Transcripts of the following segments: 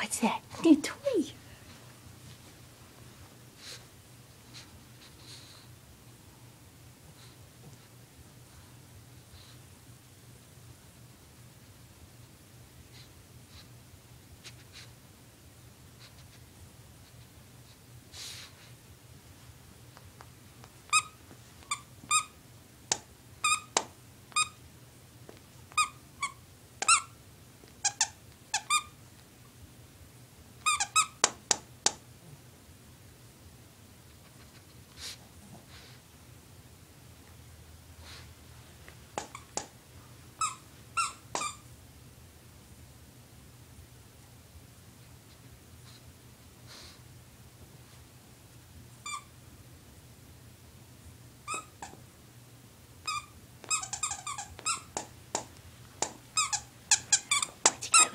What's that? New toy.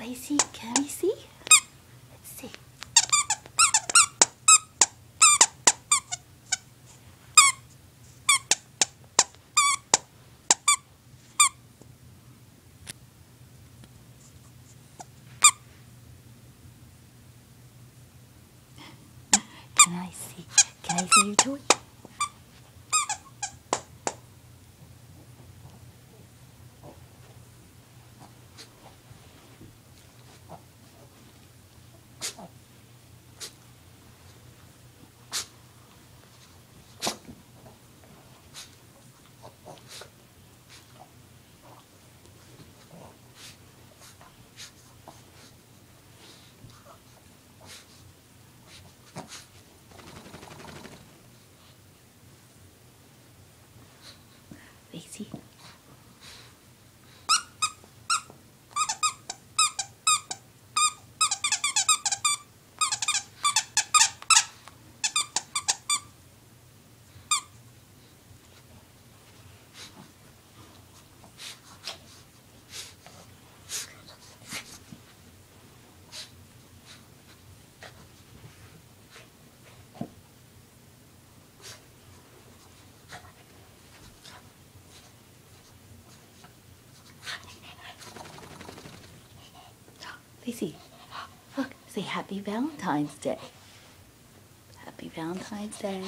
Lacey? Can we see? Let's see. Can I see? Can I see your toy? Lacey. Lacey, look, say Happy Valentine's Day. Happy Valentine's Day.